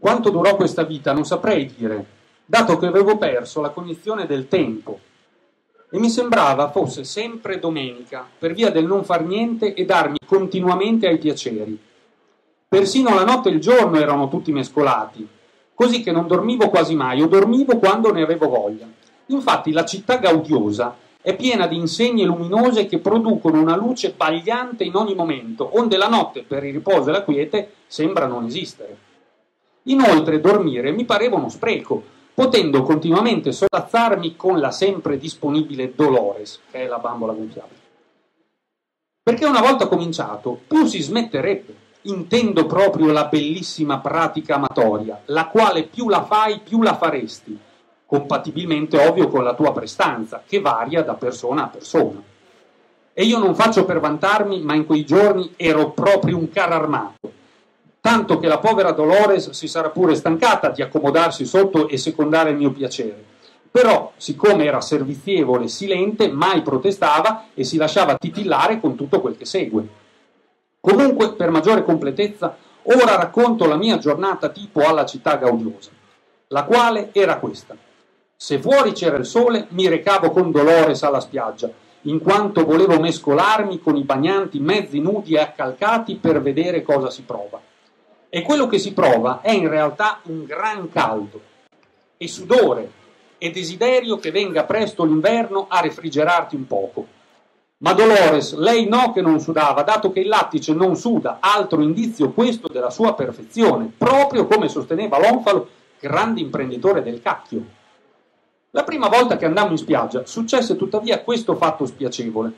Quanto durò questa vita non saprei dire, dato che avevo perso la cognizione del tempo e mi sembrava fosse sempre domenica per via del non far niente e darmi continuamente ai piaceri. Persino la notte e il giorno erano tutti mescolati, così che non dormivo quasi mai o dormivo quando ne avevo voglia. Infatti la città gaudiosa è piena di insegne luminose che producono una luce bagliante in ogni momento, onde la notte, per il riposo e la quiete, sembra non esistere. Inoltre dormire mi pareva uno spreco, potendo continuamente solazzarmi con la sempre disponibile Dolores, che è la bambola gonfiabile. Perché una volta cominciato, più si smetterebbe. Intendo proprio la bellissima pratica amatoria, la quale più la fai, più la faresti compatibilmente ovvio con la tua prestanza, che varia da persona a persona. E io non faccio per vantarmi, ma in quei giorni ero proprio un carro armato, tanto che la povera Dolores si sarà pure stancata di accomodarsi sotto e secondare il mio piacere. Però, siccome era servizievole, silente, mai protestava e si lasciava titillare con tutto quel che segue. Comunque, per maggiore completezza, ora racconto la mia giornata tipo alla città gaudiosa, la quale era questa. Se fuori c'era il sole, mi recavo con Dolores alla spiaggia, in quanto volevo mescolarmi con i bagnanti mezzi nudi e accalcati per vedere cosa si prova. E quello che si prova è in realtà un gran caldo, e sudore, e desiderio che venga presto l'inverno a refrigerarti un poco. Ma Dolores, lei no che non sudava, dato che il lattice non suda, altro indizio questo della sua perfezione, proprio come sosteneva l'onfalo, grande imprenditore del cacchio. La prima volta che andammo in spiaggia successe tuttavia questo fatto spiacevole,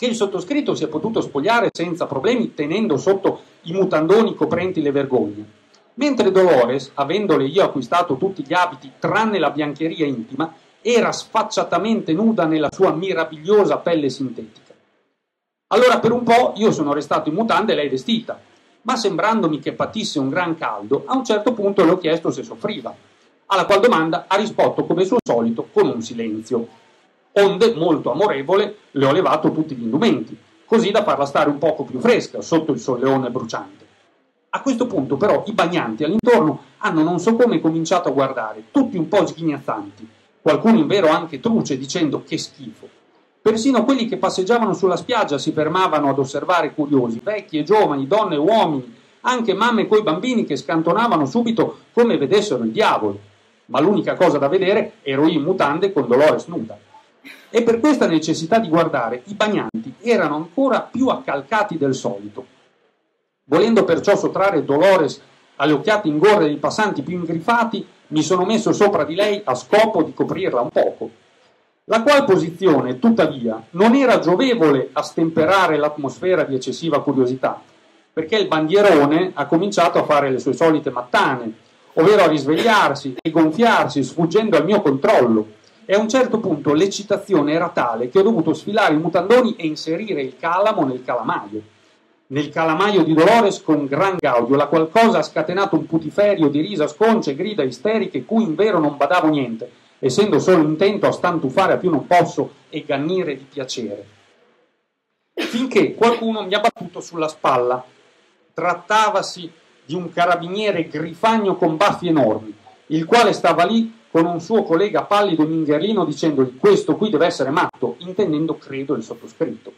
che il sottoscritto si è potuto spogliare senza problemi tenendo sotto i mutandoni coprenti le vergogne, mentre Dolores, avendole io acquistato tutti gli abiti tranne la biancheria intima, era sfacciatamente nuda nella sua meravigliosa pelle sintetica. Allora per un po' io sono restato in mutande e lei vestita, ma sembrandomi che patisse un gran caldo, a un certo punto le ho chiesto se soffriva alla qual domanda ha risposto come suo solito con un silenzio. Onde, molto amorevole, le ho levato tutti gli indumenti, così da farla stare un poco più fresca sotto il solleone bruciante. A questo punto, però, i bagnanti all'intorno hanno non so come cominciato a guardare, tutti un po' sghignazzanti, qualcuno in vero anche truce, dicendo che schifo. Persino quelli che passeggiavano sulla spiaggia si fermavano ad osservare curiosi, vecchi e giovani, donne e uomini, anche mamme coi bambini che scantonavano subito come vedessero il diavolo ma l'unica cosa da vedere ero io in mutande con Dolores nuda. E per questa necessità di guardare, i bagnanti erano ancora più accalcati del solito. Volendo perciò sottrarre Dolores alle occhiate ingorre dei passanti più ingrifati, mi sono messo sopra di lei a scopo di coprirla un poco. La qual posizione, tuttavia, non era giovevole a stemperare l'atmosfera di eccessiva curiosità, perché il bandierone ha cominciato a fare le sue solite mattane, ovvero a risvegliarsi e gonfiarsi sfuggendo al mio controllo. E a un certo punto l'eccitazione era tale che ho dovuto sfilare i mutandoni e inserire il calamo nel calamaio. Nel calamaio di Dolores con gran gaudio, la qualcosa ha scatenato un putiferio di risa sconce grida isteriche cui in vero non badavo niente, essendo solo intento a stantufare a più non posso e gannire di piacere. Finché qualcuno mi ha battuto sulla spalla. Trattavasi di un carabiniere grifagno con baffi enormi, il quale stava lì con un suo collega pallido mingherlino dicendogli questo qui deve essere matto, intendendo credo il sottoscritto.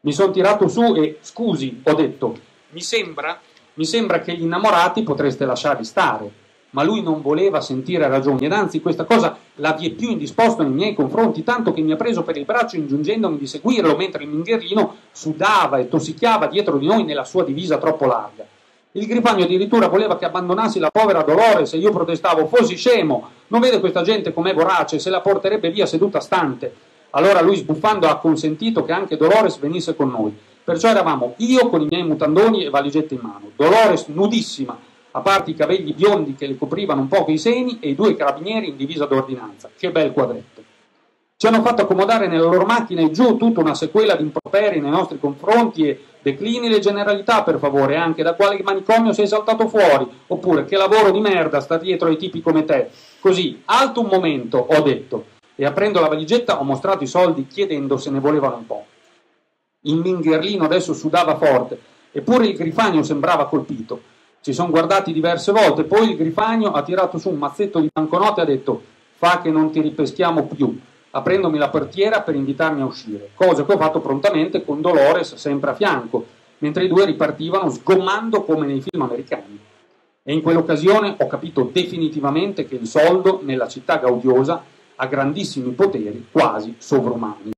Mi sono tirato su e scusi, ho detto, mi sembra, mi sembra che gli innamorati potreste lasciarli stare, ma lui non voleva sentire ragioni ed anzi questa cosa la vie più indisposto nei miei confronti, tanto che mi ha preso per il braccio ingiungendomi di seguirlo mentre il mingherlino sudava e tossicchiava dietro di noi nella sua divisa troppo larga. Il Grifagno addirittura voleva che abbandonassi la povera Dolores e io protestavo, fossi scemo, non vede questa gente com'è vorace, se la porterebbe via seduta stante. Allora lui sbuffando ha consentito che anche Dolores venisse con noi. Perciò eravamo io con i miei mutandoni e valigette in mano, Dolores nudissima, a parte i capelli biondi che le coprivano un poco i seni e i due carabinieri in divisa d'ordinanza. Che bel quadretto. Ci hanno fatto accomodare nelle loro macchine e giù tutta una sequela di improperi nei nostri confronti e Declini le generalità, per favore, anche da quale manicomio sei saltato fuori, oppure che lavoro di merda sta dietro ai tipi come te. Così, alto un momento, ho detto, e aprendo la valigetta ho mostrato i soldi chiedendo se ne volevano un po'. Il mingherlino adesso sudava forte, eppure il grifagno sembrava colpito. Ci sono guardati diverse volte, poi il Grifagno ha tirato su un mazzetto di banconote e ha detto fa che non ti ripeschiamo più, aprendomi la portiera per invitarmi a uscire, cosa che ho fatto prontamente con Dolores sempre a fianco, mentre i due ripartivano sgommando come nei film americani. E in quell'occasione ho capito definitivamente che il soldo nella città gaudiosa ha grandissimi poteri quasi sovrumani.